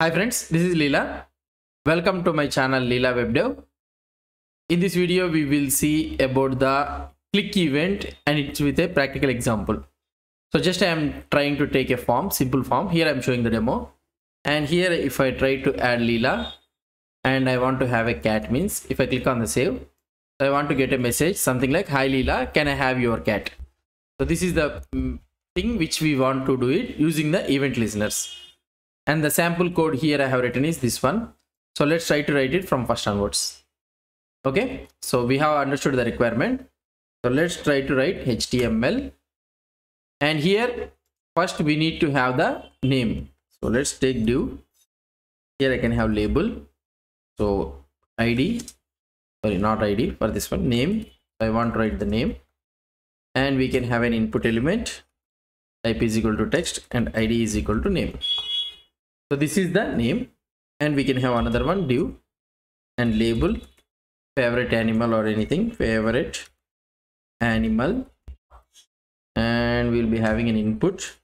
Hi friends, this is Leela. Welcome to my channel Leela WebDev. In this video, we will see about the click event and it's with a practical example. So just I am trying to take a form, simple form. Here I am showing the demo. And here if I try to add Leela and I want to have a cat means if I click on the save, I want to get a message something like, Hi Leela, can I have your cat? So this is the mm, thing which we want to do it using the event listeners and the sample code here I have written is this one. So let's try to write it from first onwards. Okay, so we have understood the requirement. So let's try to write HTML. And here first we need to have the name. So let's take div. Here I can have label. So ID, sorry, not ID for this one, name. I want to write the name. And we can have an input element type is equal to text and id is equal to name so this is the name and we can have another one div and label favorite animal or anything favorite animal. And we'll be having an input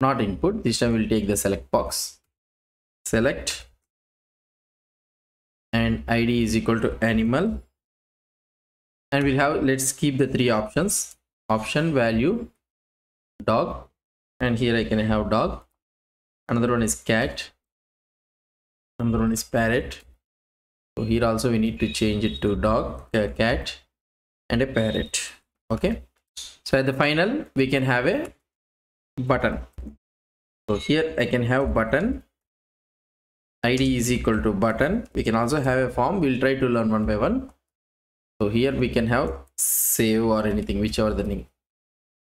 not input this time we'll take the select box. Select. And id is equal to animal. And we'll have let's keep the three options. Option value dog. And here i can have dog another one is cat. Another one is parrot. So here also we need to change it to dog a cat and a parrot. Okay? So at the final we can have a button. So here i can have button. Id is equal to button. We can also have a form. We'll try to learn one by one. So here we can have save or anything whichever the name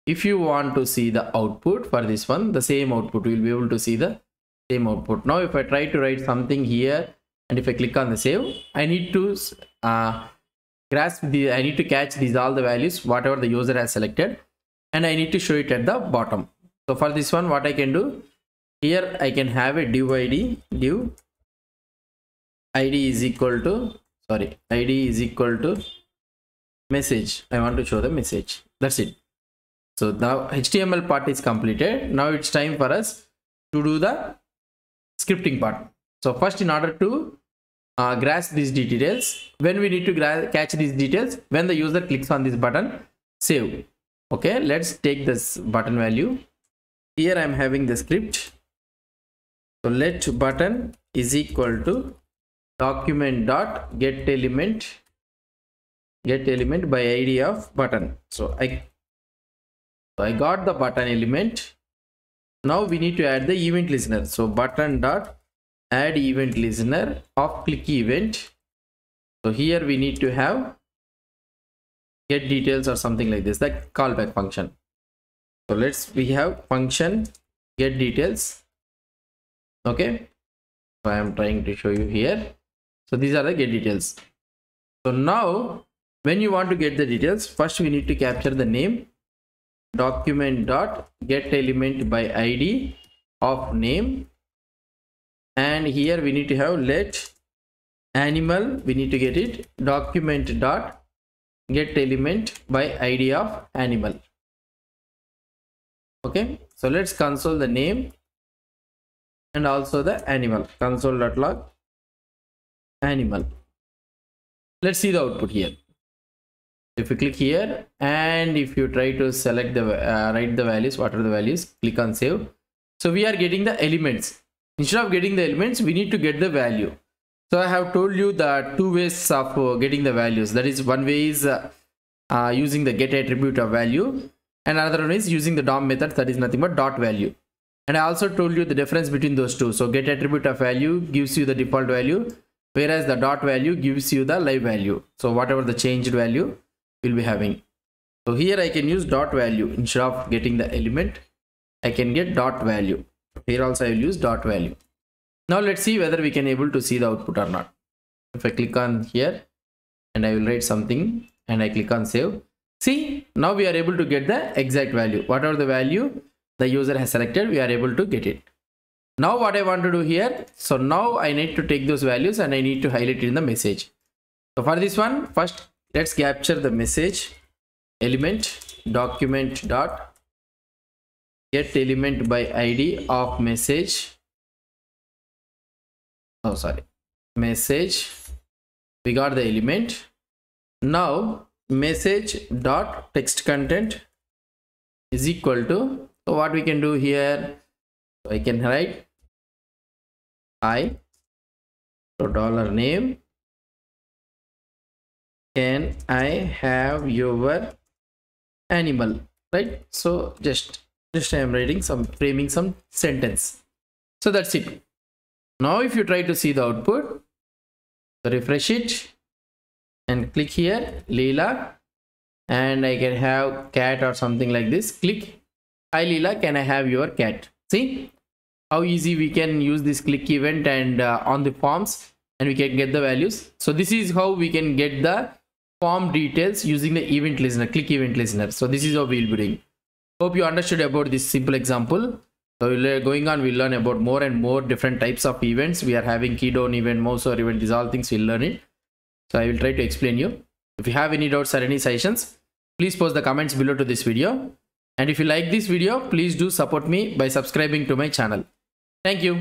if you want to see the output for this one the same output you will be able to see the same output. Now if i try to write something here and if i click on the save i need to uh, grasp the i need to catch these all the values whatever the user has selected and i need to show it at the bottom. So for this one what i can do? Here i can have a div id div id is equal to sorry id is equal to message. I want to show the message. That's it so now html part is completed. Now it's time for us to do the scripting part. So first in order to uh, grasp these details when we need to catch these details when the user clicks on this button save. Okay let's take this button value. Here i'm having the script. So let button is equal to document dot get element get element by id of button. So i so i got the button element. Now we need to add the event listener. So button dot add event listener of click event. So here we need to have get details or something like this that callback function. So let's we have function get details. Okay. So i am trying to show you here. So these are the get details. So now when you want to get the details first we need to capture the name document dot get element by id of name. And here we need to have let animal we need to get it document dot get element by id of animal. Okay so let's console the name and also the animal. Console.log animal. Let's see the output here if you click here and if you try to select the uh, write the values what are the values click on save. So we are getting the elements. Instead of getting the elements we need to get the value. So i have told you the two ways of uh, getting the values. That is one way is uh, uh, using the get attribute of value and another one is using the dom method that is nothing but dot value. And i also told you the difference between those two. So get attribute of value gives you the default value whereas the dot value gives you the live value. So whatever the changed value will be having. So here i can use dot value instead of getting the element i can get dot value. Here also i will use dot value. Now let's see whether we can able to see the output or not. If i click on here and i will write something and i click on save. See now we are able to get the exact value. Whatever the value? The user has selected we are able to get it. Now what i want to do here? So now i need to take those values and i need to highlight it in the message. So for this one first let's capture the message. Element document dot get element by id of message. Oh sorry. Message. We got the element. Now message dot text content is equal to so what we can do here? I can write i so dollar name can i have your animal? Right? So just just i am writing some framing some sentence. So that's it. Now if you try to see the output refresh it and click here Leela. And I can have cat or something like this. Click. Hi Leela can I have your cat? See? How easy we can use this click event and uh, on the forms and we can get the values. So this is how we can get the form details using the event listener click event listener. So this is how we'll be doing. Hope you understood about this simple example. So uh, going on we'll learn about more and more different types of events. We are having key down event mouseover event these all things we'll learn it. So i will try to explain you. If you have any doubts or any suggestions please post the comments below to this video. And if you like this video please do support me by subscribing to my channel. Thank you